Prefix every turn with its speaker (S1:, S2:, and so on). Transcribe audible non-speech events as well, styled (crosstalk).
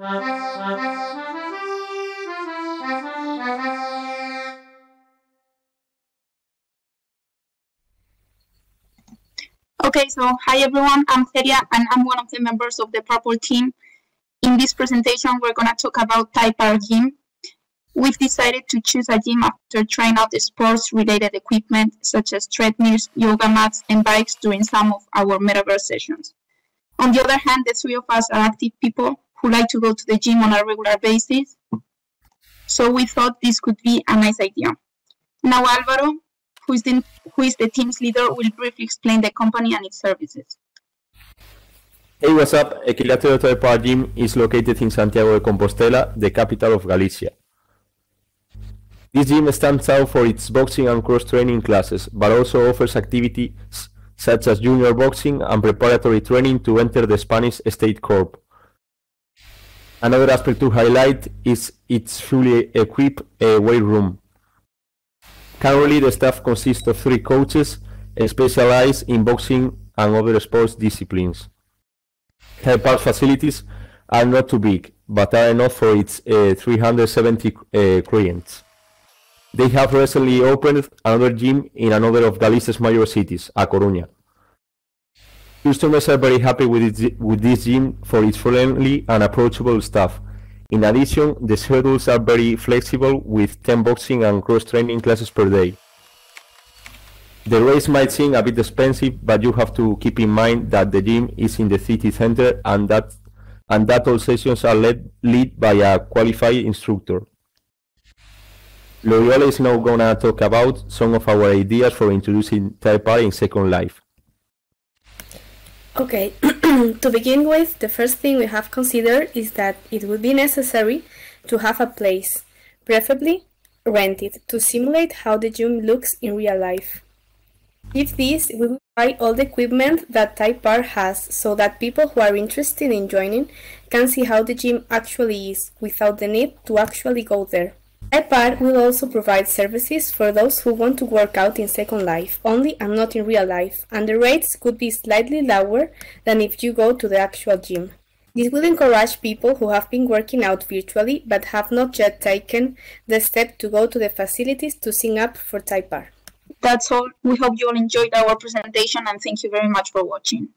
S1: Okay, so hi everyone, I'm Feria and I'm one of the members of the Purple team. In this presentation, we're going to talk about Type R Gym. We've decided to choose a gym after trying out the sports related equipment such as treadmills, yoga mats, and bikes during some of our metaverse sessions. On the other hand, the three of us are active people who like to go to the gym on a regular basis. So we thought this could be a nice idea. Now, Alvaro, who is the, who is the team's leader, will briefly explain the company and its services.
S2: Hey, what's up? Equilatero Type R Gym is located in Santiago de Compostela, the capital of Galicia. This gym stands out for its boxing and cross-training classes, but also offers activities such as junior boxing and preparatory training to enter the Spanish State Corps. Another aspect to highlight is its fully equipped uh, weight room. Currently, the staff consists of three coaches specialized in boxing and other sports disciplines. Type R facilities are not too big, but are enough for its uh, 370 uh, clients. They have recently opened another gym in another of Galicia's major cities, A Coruña. Customers are very happy with, it, with this gym for its friendly and approachable staff. In addition, the schedules are very flexible with 10 boxing and cross-training classes per day. The rates might seem a bit expensive, but you have to keep in mind that the gym is in the city center and that and that all sessions are led, by a qualified instructor. Loyola is now gonna talk about some of our ideas for introducing Type R in Second Life.
S3: Okay, (clears throat) to begin with, the first thing we have considered is that it would be necessary to have a place, preferably rented, to simulate how the gym looks in real life. If this, we will buy all the equipment that Type R has so that people who are interested in joining can see how the gym actually is without the need to actually go there. Type R will also provide services for those who want to work out in Second Life only and not in real life, and the rates could be slightly lower than if you go to the actual gym. This will encourage people who have been working out virtually but have not yet taken the step to go to the facilities to sign up for Type R.
S1: That's all. We hope you all enjoyed our presentation and thank you very much for watching.